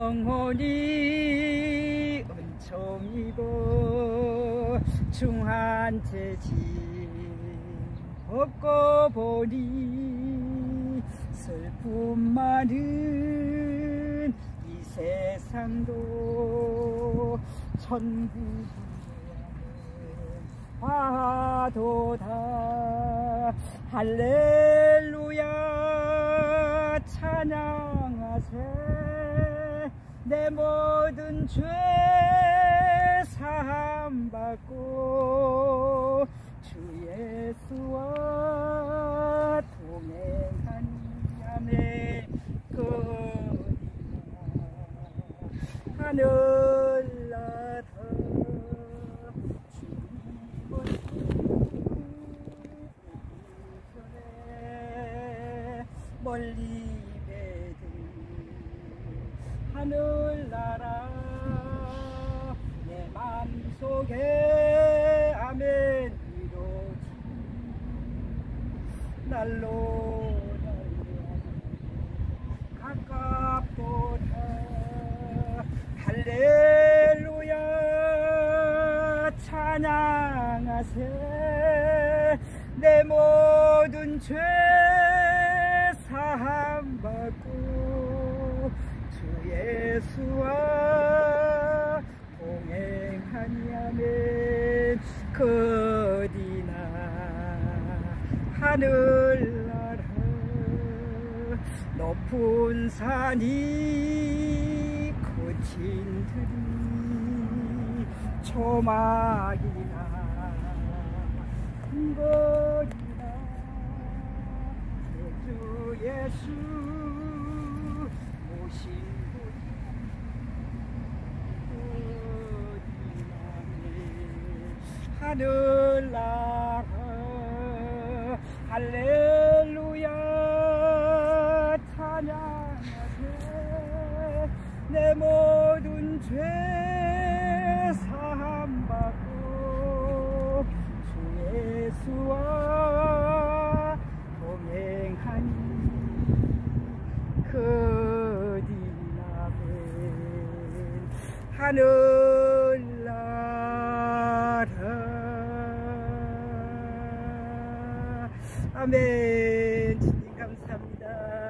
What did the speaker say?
영혼이 은총이고 중한 채지 벗고 보니 슬픔 많은 이 세상도 천국이야 화도다 할렐루야 내 모든 죄 사함 받고 주 예수와 동행한 야매 거리나 하늘 나라 주님을 멀리 하늘나라. 내 맘속에 아멘. 이루지 날로 가깝도다. 할렐루야. 찬양하세. 내 모든 죄 동행하냐면 그디나 하늘나라. 높은 산이 거친 들이 초막이나 주 예수 오신 하늘 나라. 할렐루야. 찬양하세. 내 모든 죄 사함 받고 주 예수와 동행하니 그디나멘 하늘 아멘. 주님 감사합니다.